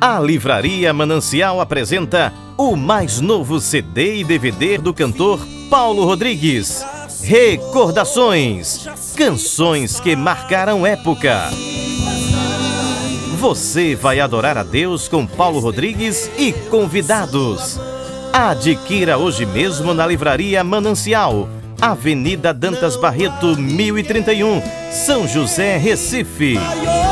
A Livraria Manancial apresenta o mais novo CD e DVD do cantor Paulo Rodrigues. Recordações. Canções que marcaram época. Você vai adorar a Deus com Paulo Rodrigues e convidados. Adquira hoje mesmo na Livraria Manancial, Avenida Dantas Barreto, 1031, São José, Recife. Maior